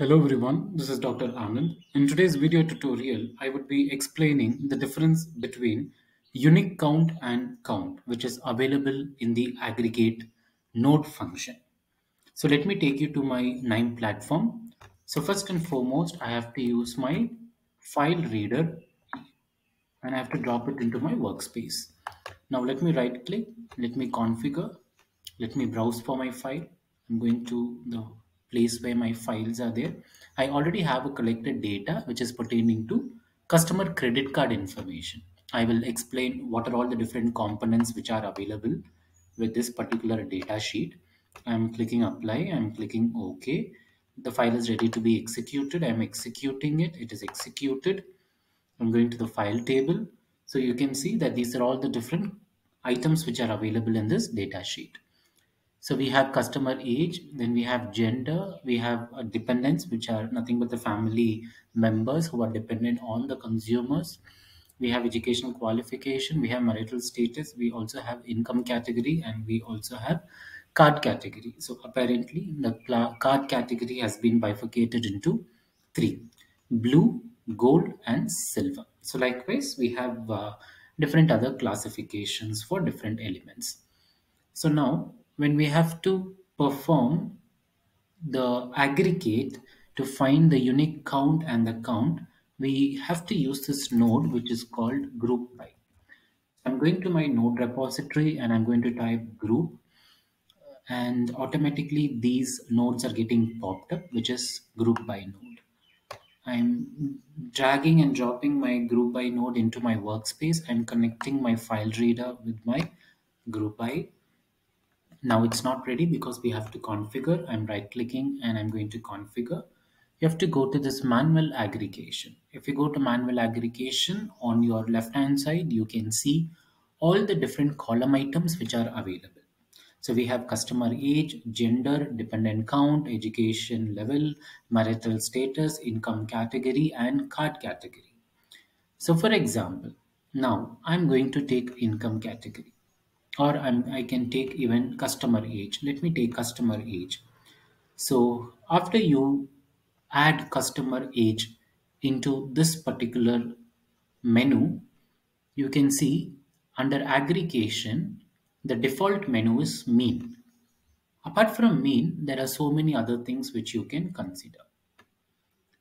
Hello everyone, this is Dr. Anand. In today's video tutorial, I would be explaining the difference between unique count and count, which is available in the aggregate node function. So let me take you to my KNIME platform. So first and foremost, I have to use my file reader and I have to drop it into my workspace. Now let me right click, let me configure, let me browse for my file. I'm going to the place where my files are there. I already have a collected data which is pertaining to customer credit card information. I will explain what are all the different components which are available with this particular data sheet. I'm clicking apply, I'm clicking OK. The file is ready to be executed. I'm executing it. It is executed. I'm going to the file table. So you can see that these are all the different items which are available in this data sheet. So we have customer age, then we have gender, we have dependents, which are nothing but the family members who are dependent on the consumers. We have educational qualification, we have marital status, we also have income category, and we also have card category. So apparently the card category has been bifurcated into three, blue, gold, and silver. So likewise, we have uh, different other classifications for different elements. So now when we have to perform the aggregate to find the unique count and the count, we have to use this node which is called group by. I'm going to my node repository and I'm going to type group and automatically these nodes are getting popped up which is group by node. I'm dragging and dropping my group by node into my workspace. I'm connecting my file reader with my group by now it's not ready because we have to configure. I'm right clicking and I'm going to configure. You have to go to this manual aggregation. If you go to manual aggregation on your left hand side, you can see all the different column items which are available. So we have customer age, gender, dependent count, education level, marital status, income category, and card category. So for example, now I'm going to take income category or I'm, I can take even customer age. Let me take customer age. So after you add customer age into this particular menu, you can see under aggregation, the default menu is mean. Apart from mean, there are so many other things which you can consider.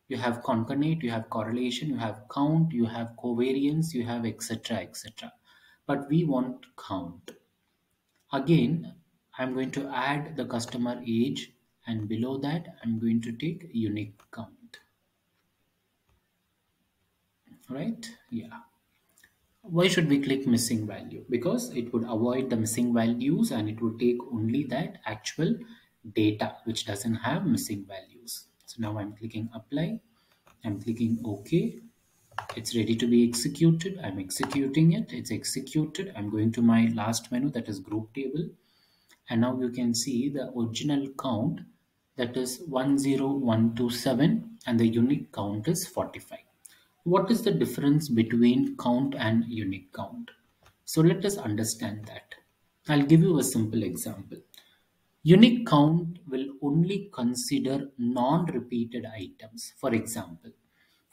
You have concatenate, you have correlation, you have count, you have covariance, you have etc. etc. But we want count. Again, I'm going to add the customer age and below that I'm going to take unique count. Right? Yeah. Why should we click missing value? Because it would avoid the missing values and it would take only that actual data which doesn't have missing values. So now I'm clicking apply. I'm clicking OK it's ready to be executed. I'm executing it. It's executed. I'm going to my last menu that is group table. And now you can see the original count that is 10127 and the unique count is 45 what is the difference between count and unique count? So let us understand that. I'll give you a simple example. Unique count will only consider non-repeated items. For example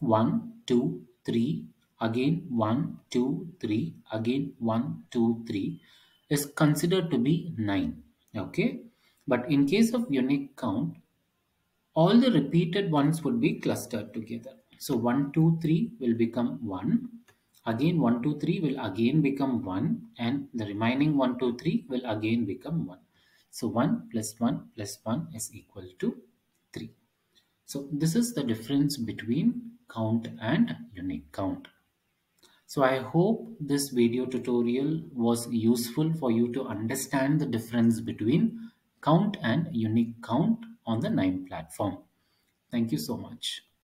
1 2 3 again 1 2 3 again 1 2 3 is considered to be 9 okay? But in case of unique count all the repeated ones would be clustered together. So 1 2 3 will become 1 again 1 2 3 will again become 1 and the remaining 1 2 3 will again become 1 so 1 plus 1 plus 1 is equal to 3 so this is the difference between count and unique count. So I hope this video tutorial was useful for you to understand the difference between count and unique count on the KNIME platform. Thank you so much.